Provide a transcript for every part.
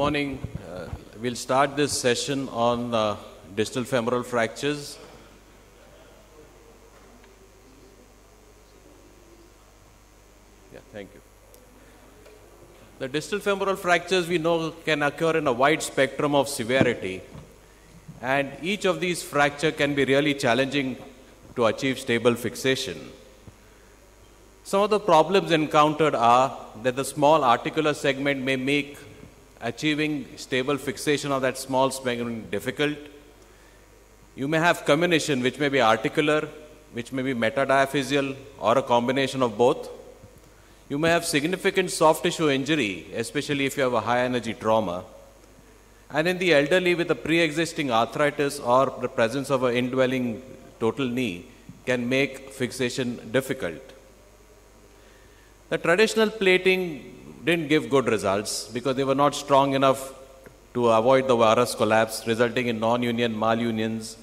morning. Uh, we'll start this session on uh, distal femoral fractures. Yeah, thank you. The distal femoral fractures we know can occur in a wide spectrum of severity, and each of these fracture can be really challenging to achieve stable fixation. Some of the problems encountered are that the small articular segment may make achieving stable fixation of that small segment difficult. You may have comminution, which may be articular, which may be metadiaphyseal, or a combination of both. You may have significant soft tissue injury, especially if you have a high energy trauma. And in the elderly with a pre existing arthritis or the presence of an indwelling total knee can make fixation difficult. The traditional plating didn't give good results because they were not strong enough to avoid the varus collapse, resulting in non union malunions.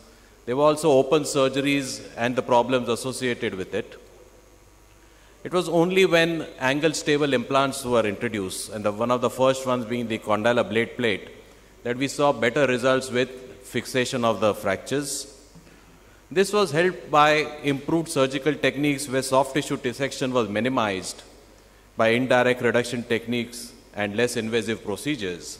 There were also open surgeries and the problems associated with it. It was only when angle stable implants were introduced, and the, one of the first ones being the condylar blade plate, that we saw better results with fixation of the fractures. This was helped by improved surgical techniques where soft tissue dissection was minimized by indirect reduction techniques and less invasive procedures.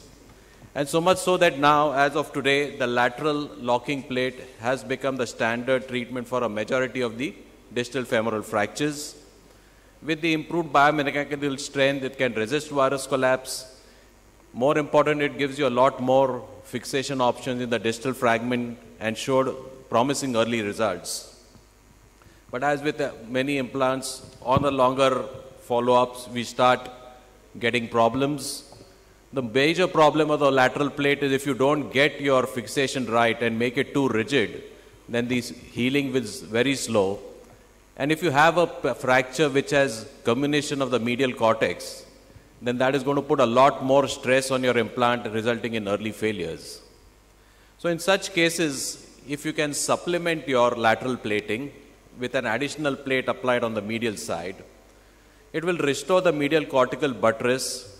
And so much so that now, as of today, the lateral locking plate has become the standard treatment for a majority of the distal femoral fractures. With the improved biomechanical strength, it can resist varus collapse. More important, it gives you a lot more fixation options in the distal fragment and showed promising early results. But as with uh, many implants, on the longer follow-ups, we start getting problems. The major problem of the lateral plate is if you don't get your fixation right and make it too rigid, then the healing is very slow. And if you have a fracture which has comminution of the medial cortex, then that is going to put a lot more stress on your implant, resulting in early failures. So in such cases, if you can supplement your lateral plating with an additional plate applied on the medial side, it will restore the medial cortical buttress.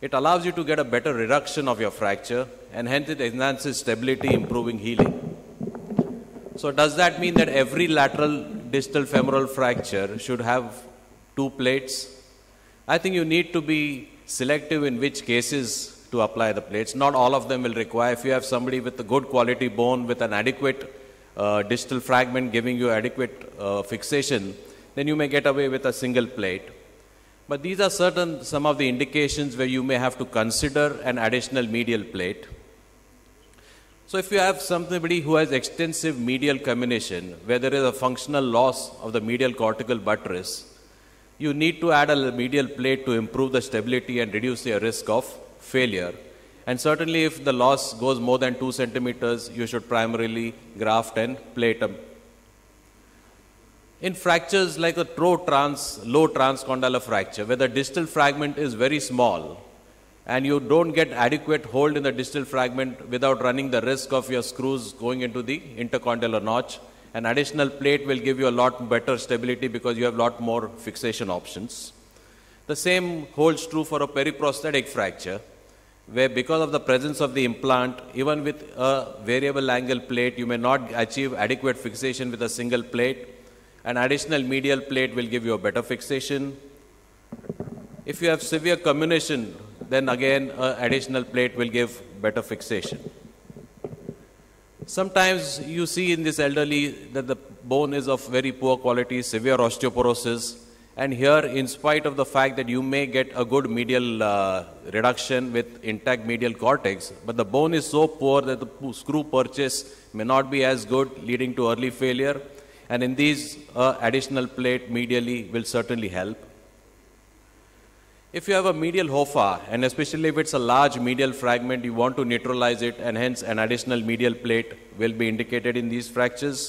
It allows you to get a better reduction of your fracture and hence it enhances stability, improving healing. So does that mean that every lateral distal femoral fracture should have two plates? I think you need to be selective in which cases to apply the plates. Not all of them will require. If you have somebody with a good quality bone with an adequate uh, distal fragment giving you adequate uh, fixation, then you may get away with a single plate. But these are certain some of the indications where you may have to consider an additional medial plate. So if you have somebody who has extensive medial comminution, where there is a functional loss of the medial cortical buttress, you need to add a medial plate to improve the stability and reduce your risk of failure. And certainly if the loss goes more than 2 centimeters, you should primarily graft and plate them. In fractures like a trans, low transcondylar fracture, where the distal fragment is very small, and you don't get adequate hold in the distal fragment without running the risk of your screws going into the intercondylar notch. An additional plate will give you a lot better stability because you have a lot more fixation options. The same holds true for a periprosthetic fracture, where because of the presence of the implant, even with a variable angle plate, you may not achieve adequate fixation with a single plate. An additional medial plate will give you a better fixation. If you have severe comminution, then again an additional plate will give better fixation. Sometimes you see in this elderly that the bone is of very poor quality, severe osteoporosis, and here, in spite of the fact that you may get a good medial uh, reduction with intact medial cortex, but the bone is so poor that the screw purchase may not be as good, leading to early failure. And in these, uh, additional plate medially will certainly help. If you have a medial Hoffa, and especially if it's a large medial fragment, you want to neutralize it, and hence an additional medial plate will be indicated in these fractures.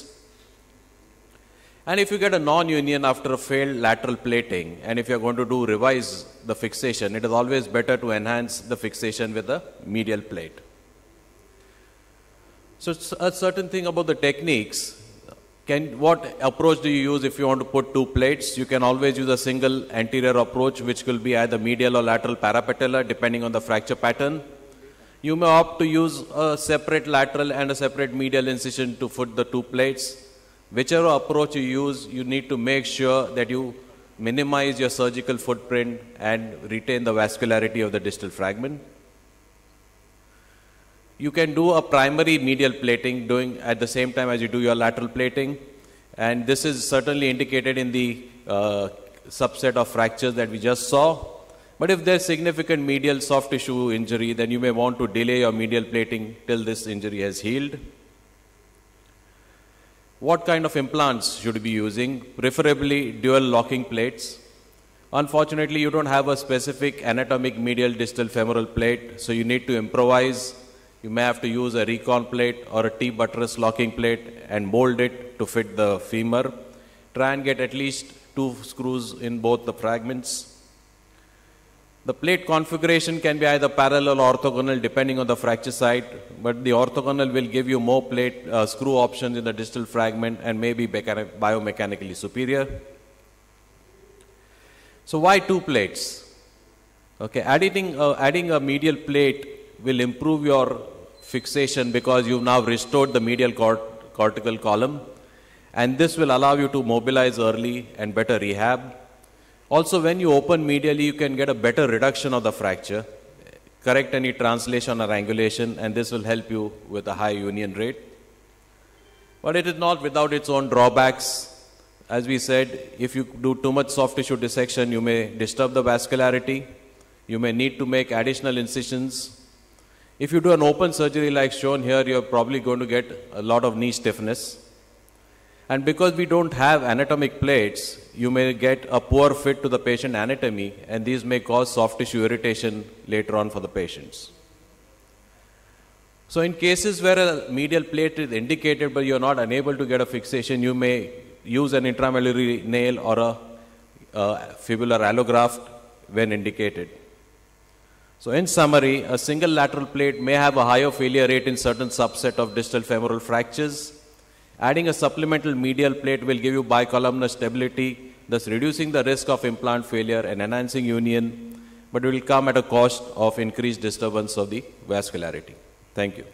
And if you get a non-union after a failed lateral plating, and if you're going to do revise the fixation, it is always better to enhance the fixation with a medial plate. So a certain thing about the techniques, can, what approach do you use if you want to put two plates? You can always use a single anterior approach, which will be either medial or lateral parapatellar, depending on the fracture pattern. You may opt to use a separate lateral and a separate medial incision to foot the two plates. Whichever approach you use, you need to make sure that you minimize your surgical footprint and retain the vascularity of the distal fragment. You can do a primary medial plating doing at the same time as you do your lateral plating. And this is certainly indicated in the uh, subset of fractures that we just saw. But if there's significant medial soft tissue injury, then you may want to delay your medial plating till this injury has healed. What kind of implants should you be using? Preferably dual locking plates. Unfortunately, you don't have a specific anatomic medial distal femoral plate, so you need to improvise. You may have to use a recon plate or a T buttress locking plate and mold it to fit the femur. Try and get at least two screws in both the fragments. The plate configuration can be either parallel or orthogonal depending on the fracture site, but the orthogonal will give you more plate uh, screw options in the distal fragment and may be biomechanically superior. So why two plates? Okay, adding, uh, adding a medial plate will improve your fixation because you've now restored the medial cort- cortical column and this will allow you to mobilize early and better rehab. Also, when you open medially, you can get a better reduction of the fracture, correct any translation or angulation, and this will help you with a high union rate. But it is not without its own drawbacks. As we said, if you do too much soft tissue dissection, you may disturb the vascularity. You may need to make additional incisions. If you do an open surgery like shown here, you're probably going to get a lot of knee stiffness. And because we don't have anatomic plates, you may get a poor fit to the patient anatomy, and these may cause soft tissue irritation later on for the patients. So, in cases where a medial plate is indicated but you're not unable to get a fixation, you may use an intramedullary nail or a uh, fibular allograft when indicated. So, in summary, a single lateral plate may have a higher failure rate in certain subset of distal femoral fractures Adding a supplemental medial plate will give you bicolumnar stability, thus reducing the risk of implant failure and enhancing union, but it will come at a cost of increased disturbance of the vascularity. Thank you.